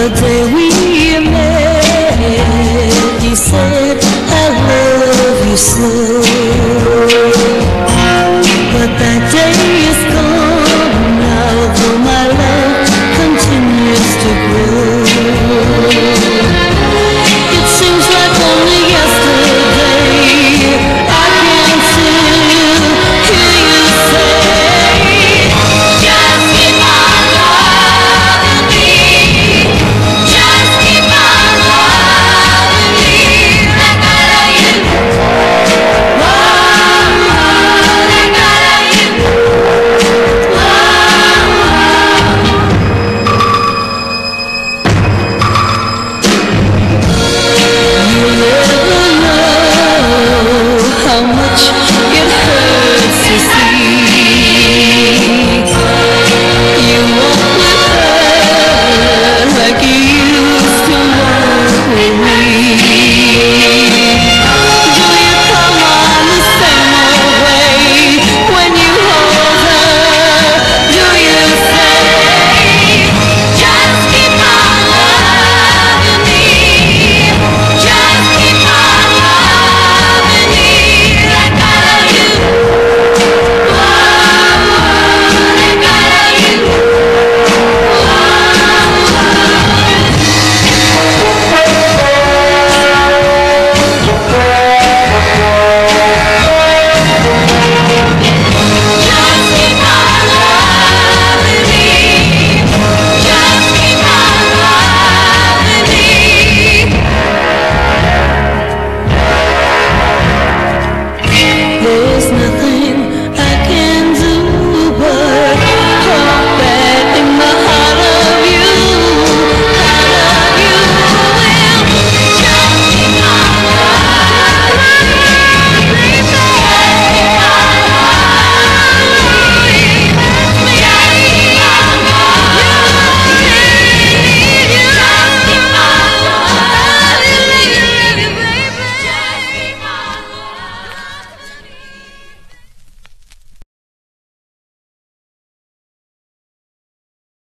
The day we met, you said, I love you so.